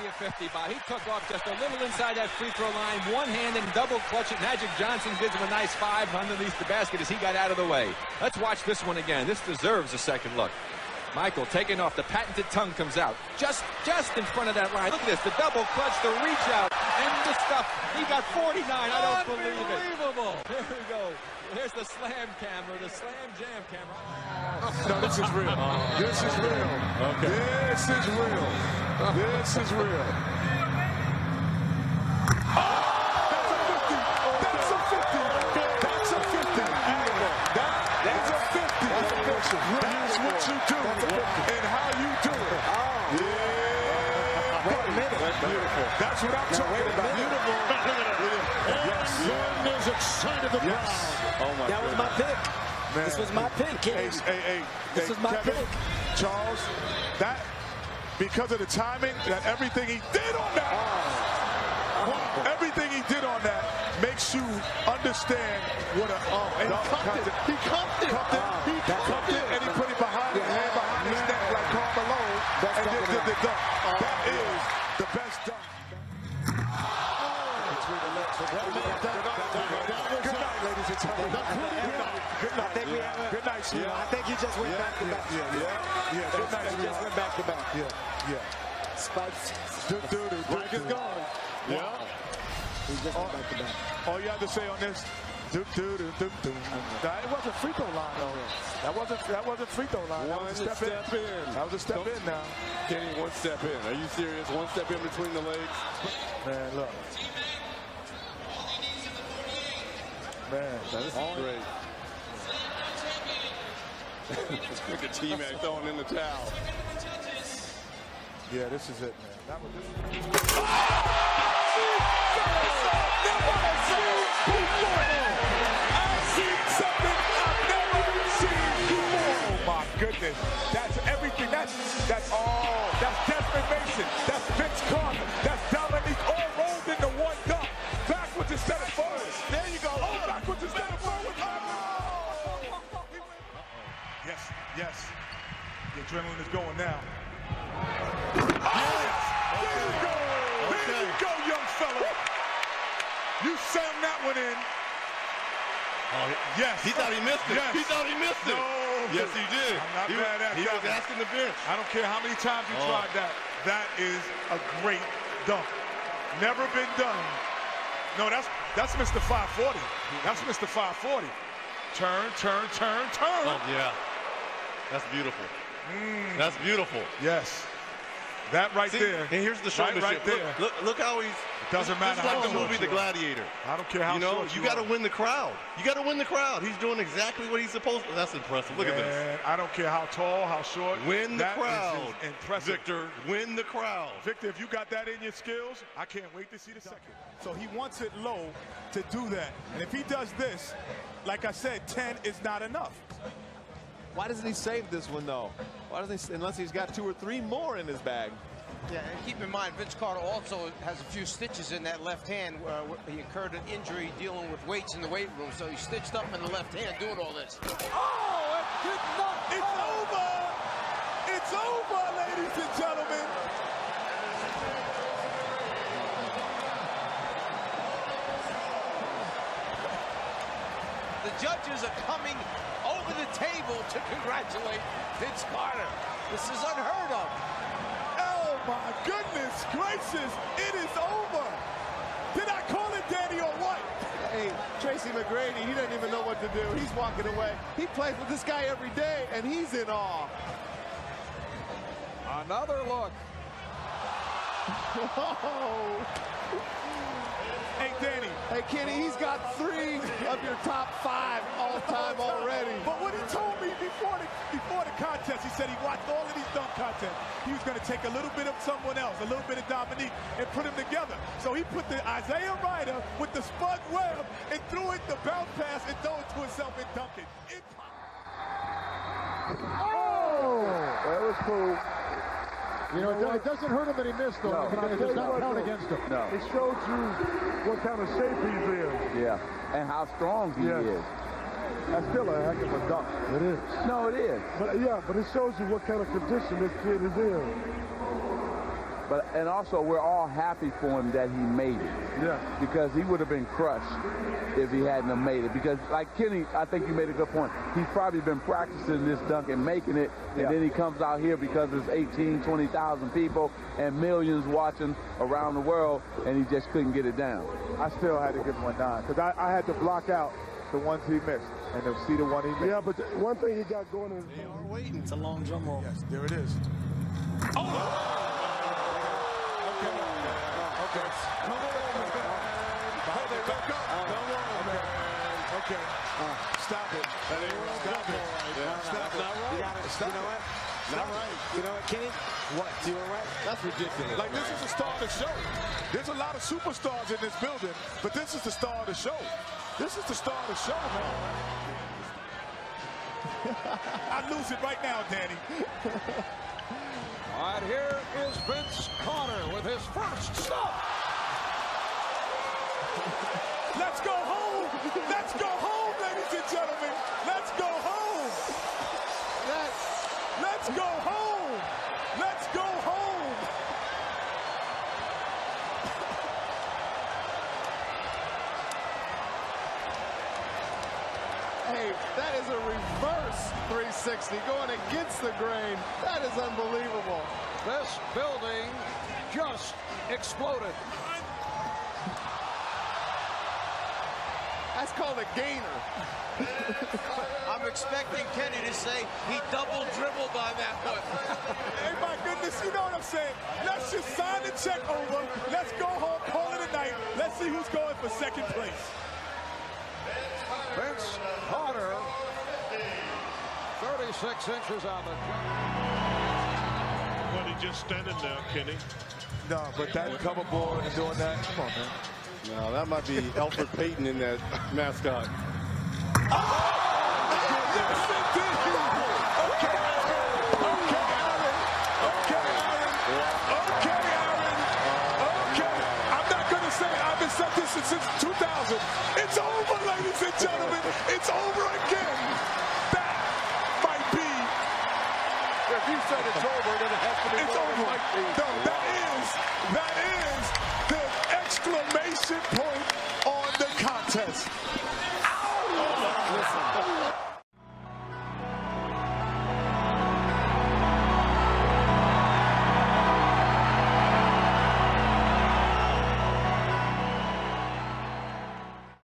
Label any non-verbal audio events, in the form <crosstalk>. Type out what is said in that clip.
be a 50 by. He took off just a little inside that free throw line, one hand and double clutch it. Magic Johnson gives him a nice five underneath the basket as he got out of the way. Let's watch this one again. This deserves a second look. Michael taking off. The patented tongue comes out. Just just in front of that line. Look at this. The double clutch, the reach out, and the stuff. He got 49. I don't believe it. Unbelievable. There we go. There's the slam camera, the slam jam camera. No, this is real. This is real. Okay. This is real. This is real. That's what I'm talking about. Beautiful. <laughs> Yes. Jordan is excited the Yes. Oh my That was my pick. Man. This was my pick, Hey, kid. hey, hey, This hey, is my Kevin, pick. Charles, that because of the timing, that everything he did on that, oh. uh-huh. everything he did on that makes you understand what a uh, oh, And he cuffed it. He cuffed it. cuffed it, uh-huh. He cuffed cuffed it, it. and he put it behind his hand behind his neck like Karl Malone, Best and did the the dunk. Uh-huh. That is the best dunk. Good night, ladies and gentlemen. Good night. I think we have a- Good night, know, I think he just went Yeah, back to back. yeah, yeah, yeah. Good night, just went back to back. Yeah, yeah. Spikes. Do, do, Break is gone. Yeah. He just went back to back. All you have to say on this, do, do, do, do, do. It wasn't free throw line though. That wasn't that wasn't free throw line. That One was a step, step in. in. That was a step in now. Kenny, one step in. Are you serious? One step in between the legs. Man, look. Man, this is great. Look at T-Mac throwing in the towel. yeah, this is it, man. That was Oh my goodness. That's everything. That's that's all. Yes. The adrenaline is going now. Yes! There you go. There you go, young fella. You sang that one in. Oh, yes. He thought he missed it. Yes. He thought he missed it. No. Yes, he did. I'm not he mad at he was asking the bench. I don't care how many times you Oh. tried that. That is a great dunk. Never been done. No, that's that's Mr. 540. That's Mr. 540. Turn, turn, turn, turn. Oh, yeah. That's beautiful. Mm. That's beautiful. Yes. That right See, there. and here's the Right- showmanship. right there. Look, look, look how he's. Doesn't this, matter This is how like the movie The. Gladiator. I don't care how You know, short you you got to win the crowd. You got to win the crowd. He's doing exactly what he's supposed to. That's impressive. Look at this. Man, I don't care how tall, how short. Win the That is crowd. impressive. Victor, win the crowd. Victor, if you got that in your skills, I can't wait to see the second. So he wants it low to do that. And if he does this, like I said, 10 is not enough. Why doesn't he save this one though? Why doesn't he, unless he's got two or three more in his bag? Yeah, and keep in mind, Vince Carter also has a few stitches in that left hand. Uh, where he incurred an injury dealing with weights in the weight room, so he's stitched up in the left hand doing all this. Oh, it did not. It's over. It's over, ladies and gentlemen. The judges are coming over the table to congratulate Vince Carter. This is unheard of. Oh my goodness gracious, it is over. Did I call it Danny or what? Hey, Tracy McGrady, he doesn't even know what to do. He's walking away. He plays with this guy every day, and he's in awe. Another look. <laughs> Oh. Hey, Kenny, he's got three of your top five all time already. But what he told me before the before the contest, he said he watched all of these dunk contests. He was going to take a little bit of someone else, a little bit of Dominique, and put them together. So he put the Isaiah Rider with the Spud Webb and threw it the bounce pass and threw it to himself and dunked it. it Oh, that was cool. You know, it doesn't hurt him that he missed, though. No. It does not count against him. No. It shows you what kind of shape he's in. Yeah, and how strong he Yes. is. That's still a heck of a dunk. It is. No, it is. But yeah, but it shows you what kind of condition this kid is in. But and also we're all happy for him that he made it. Yeah. Because he would have been crushed if he hadn't have made it. Because like Kenny, I think you made a good point. He's probably been practicing this dunk and making it, and Yeah. then he comes out here because there's 18, 20,000 people and millions watching around the world, and he just couldn't get it down. I still had to give him a nine because I, I had to block out the ones he missed and to see the one he missed. Yeah, but one thing he got going is They are waiting. It's a long drum roll. Yes, there it is. Oh! Okay. Come on, man. Hey, they let go. Come on, man. Okay. Uh, stop it. Stop it. Stop it. Not right. You gotta- Stop you know it. what? Not right. You know what, Kenny? What? You were right. That's ridiculous. Like, this is the star of the show. There's a lot of superstars in this building, but this is the star of the show. This is the star of the show, man. <laughs> I lose it right now, Danny. Right, here is Vince Carter with his first stop. Let's go home. Let's go home, ladies and gentlemen. Let's go home. That's Let's go home. Let's go home. Hey, that is a reverse 360 going against the grain. That is unbelievable. This building just exploded. That's called a gainer. <laughs> I'm expecting Kenny to say he double dribbled on that one. <laughs> Hey, my goodness, you know what I'm saying? Let's just sign the check over. Let's go home, call it a night. Let's see who's going for second place. Vince Carter, 36 inches on the But he just standing there, Kenny. No, but that cover board and doing that, come on, man. No, that might be Alfred Payton in that mascot. Yes, indeed. Okay. Okay, Okay, Okay, Okay. I'm not going to say I've been said this since 2000. It's over, ladies and gentlemen. It's over No, that is, that is the exclamation point on the contest. Ow! Listen.